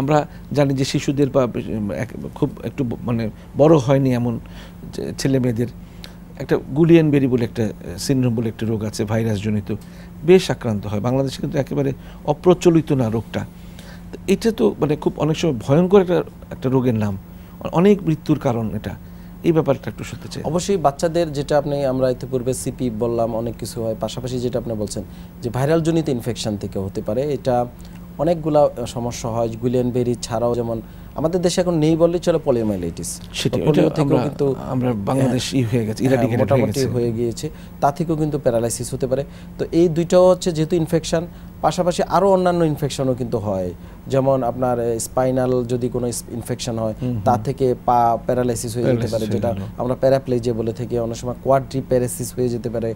আমরা জানি যে শিশুদের বা খুব একটু মানে বড় হয়নি এমন ছেলে মেয়েদের। একটা গুলিয়ান বেরি বলে একটা, সিনড্রোম বলে একটা রোগ আছে ভাইরাস জনিত বেশ আক্রান্ত হয়। বাংলাদেশে কিন্তু একেবারে অপ্রচলিত না রোগটা। এটা তো মানে খুব অনেক সময় ভয়ঙ্কর একটা একটা রোগের নাম। অনেক মৃত্যুর কারণ এটা। এই ব্যাপারটা একটু শুনতে চাই। অবশ্যই বাচ্চাদের যেটা আপনি, আমরা ইতিপূর্বে সিপি বললাম, অনেক কিছু হয়। পাশাপাশি যেটা আপনি বলছেন যে ভাইরাল জনিত ইনফেকশন থেকে হতে পারে। এটা অনেকগুলা সমস্যা হয় গুলিয়ান বেরি ছাড়াও যেমন আমাদের দেশে এখন নেই বললেই চলে পোলিওমাইলাইটিস পোলিও থেকেও কিন্তু আমরা বাংলাদেশ হয়ে গেছে, হ্যাঁ, হয়ে মোটামুটি হয়ে গিয়েছে তা থেকেও কিন্তু প্যারালাইসিস হতে পারে। তো এই দুইটাও হচ্ছে যেহেতু ইনফেকশন পাশাপাশি আরও অন্যান্য ইনফেকশনও কিন্তু হয়। যেমন আপনার স্পাইনাল যদি কোনো ইনফেকশন হয় তা থেকে পা প্যারালাইসিস হয়ে যেতে পারে যেটা আমরা প্যারাপ্লেজিয়া বলে থাকি। অনেক সময় কোয়াড্রি প্যারাসিস হয়ে যেতে পারে।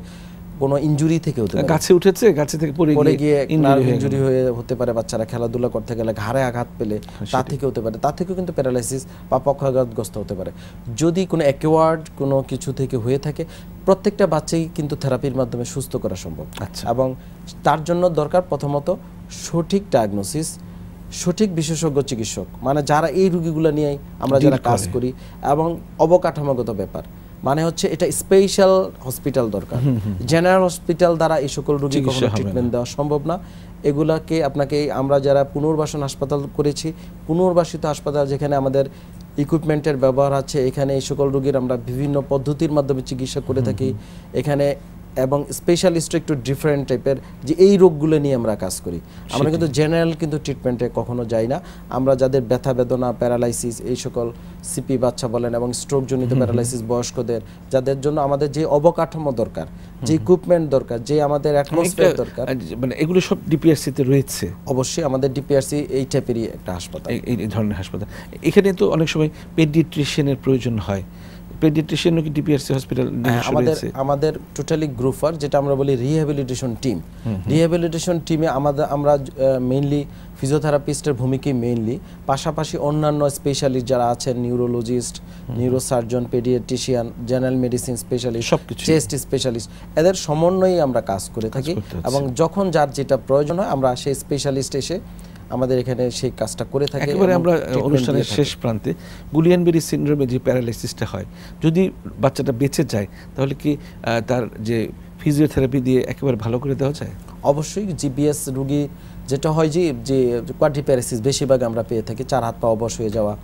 কোনো ইনজুরি থেকে হতে গাছে উঠেছে গাছে থেকে পড়ে পড়ে গিয়ে হয়ে ইনজুরি হয়ে হতে পারে বাচ্চারা খেলাধুলা করতে গেলে ঘাড়ে আঘাত পেলে তা থেকে হতে পারে। তা থেকেও কিন্তু প্যারালাইসিস বা পক্ষাঘাতগ্রস্ত হতে পারে। যদি কোনো অ্যাকোয়ার্ড কোনো কিছু থেকে হয়ে থাকে প্রত্যেকটা বাচ্চাই কিন্তু থেরাপির মাধ্যমে সুস্থ করা সম্ভব। আচ্ছা। এবং তার জন্য দরকার প্রথমত সঠিক ডায়াগনোসিস সঠিক বিশেষজ্ঞ চিকিৎসক। মানে যারা এই রুগীগুলো নিয়ে আমরা যারা কাজ করি এবং অবকাঠামোগত ব্যাপার। মানে হচ্ছে এটা স্পেশাল হসপিটাল দরকার। জেনারেল হসপিটাল দ্বারা এই সকল রোগী কখনো ট্রিটমেন্ট দেওয়া সম্ভব না। এগুলাকে আপনাকে আমরা যারা পুনর্বাসন হাসপাতাল করেছি পুনর্বাসিত হাসপাতাল যেখানে আমাদের ইকুইপমেন্টের ব্যবহার আছে এখানে এই সকল রোগীর আমরা বিভিন্ন পদ্ধতির মাধ্যমে চিকিৎসা করে থাকি। এখানে এবং স্পেশালিস্ট একটু ডিফারেন্ট টাইপের যে এই রোগগুলো নিয়ে আমরা কাজ করি। আমরা কিন্তু জেনারেল কিন্তু ট্রিটমেন্টে কখনো যাই না। আমরা যাদের ব্যথা বেদনা প্যারালাইসিস এই সকল সিপি বাচ্চা বলেন এবং স্ট্রোক জনিত প্যারালাইসিস বয়স্কদের যাদের জন্য আমাদের যে অবকাঠামো দরকার যে ইকুইপমেন্ট দরকার যে আমাদের অ্যাটমসফিয়ার দরকার। মানে এগুলো সব ডিপিআরসি তে রয়েছে? অবশ্যই আমাদের ডিপিআরসি এই টাইপেরই একটা হাসপাতাল। এই- এই ধরনের হাসপাতাল। এখানে তো অনেক সময় পেডিট্রিশিয়ানের প্রয়োজন হয়। পেডিট্রিশিয়ানও কি ডিপিআরসি হসপিটাল আমাদের আমাদের টোটালি গ্রুপার যেটা আমরা বলি রিহ্যাবিলিটেশন টিম রিহ্যাবিলিটেশন টিমে আমাদের আমরা মেইনলি ফিজিওথেরাপিস্টের ভূমিকা মেইনলি পাশাপাশি অন্যান্য স্পেশালিস্ট যারা আছেন neurologist neurosurgeon paediatrician general medicine specialist. Chest specialist এদের সমন্বয়ে আমরা কাজ করে থাকি। এবং যখন যার যেটা প্রয়োজন হয় আমরা সেই স্পেশালিস্ট এসে আমাদের এখানে সেই কাজটা করে থাকে একেবারে আমরা অনুষ্ঠানের শেষ প্রান্তে গুলিয়ানবেরি সিনড্রোমে যে প্যারালাইসিসটা হয় যদি বাচ্চাটা বেঁচে যায় তাহলে কি তার যে ফিজিওথেরাপি দিয়ে একেবারে ভালো করে দেওয়া যায়? অবশ্যই জিবিএস রুগী যেটা হয় যে যে কোয়াড্রিপ্যারাসিস বেশিরভাগ আমরা পেয়ে থাকি চার হাত পা অবশ হয়ে যাওয়া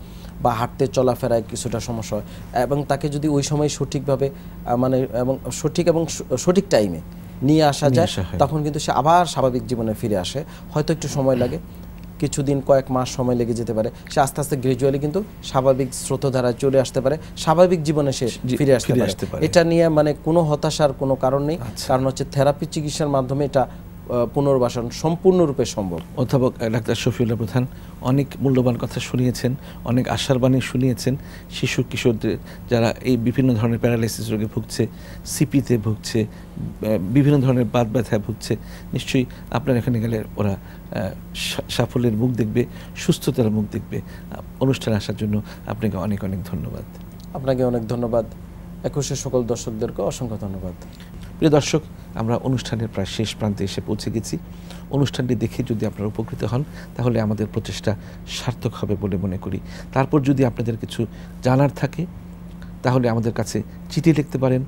বা হাঁটতে চলাফেরায় কিছুটা সমস্যা হয় এবং তাকে যদি ওই সময় সঠিকভাবে মানে এবং সঠিক এবং সঠিক টাইমে নিয়ে আসা যায় তখন কিন্তু সে আবার স্বাভাবিক জীবনে ফিরে আসে। হয়তো একটু সময় লাগে কিছুদিন কয়েক মাস সময় লেগে যেতে পারে সে আস্তে আস্তে গ্রাজুয়ালি কিন্তু স্বাভাবিক স্রোতধারায় চলে আসতে পারে স্বাভাবিক জীবনে সে ফিরে আসতে পারে। এটা নিয়ে মানে কোনো হতাশার কোনো কারণ নেই আচ্ছা। কারণ হচ্ছে থেরাপি চিকিৎসার মাধ্যমে এটা পুনর্বাসন সম্পূর্ণরূপে সম্ভব। অধ্যাপক ডাক্তার শফিউল্লাহ প্রধান অনেক মূল্যবান কথা শুনিয়েছেন অনেক আশার বাণী শুনিয়েছেন। শিশু কিশোরদের যারা এই বিভিন্ন ধরনের প্যারালাইসিস রোগে ভুগছে সিপিতে ভুগছে বিভিন্ন ধরনের বাদ ব্যথায় ভুগছে নিশ্চয়ই আপনার এখানে গেলে ওরা সাফল্যের মুখ দেখবে সুস্থতার মুখ দেখবে। অনুষ্ঠানে আসার জন্য আপনাকে অনেক অনেক ধন্যবাদ। আপনাকে অনেক ধন্যবাদ। একুশে সকল দর্শকদেরকে অসংখ্য ধন্যবাদ। প্রিয় দর্শক আমরা অনুষ্ঠানের প্রায় শেষ প্রান্তে এসে পৌঁছে গেছি। অনুষ্ঠানটি দেখে যদি আপনারা উপকৃত হন, তাহলে আমাদের প্রচেষ্টা সার্থক হবে বলে মনে করি। তারপর যদি আপনাদের কিছু জানার থাকে, তাহলে আমাদের কাছে চিঠি লিখতে পারেন,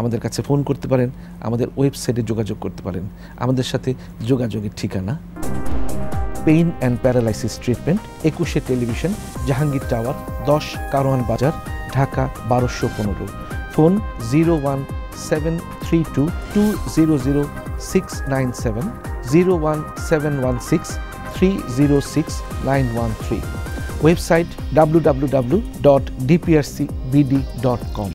আমাদের কাছে ফোন করতে পারেন, আমাদের ওয়েবসাইটে যোগাযোগ করতে পারেন। আমাদের সাথে যোগাযোগের ঠিকানা pain and paralysis treatment, Ekushey television, Jahangir tower, দশ কারওয়ান বাজার, ঢাকা বারোশো পনেরো। Phone zero one seven 32 200697 01716 306913. Website www.dprcbd.com.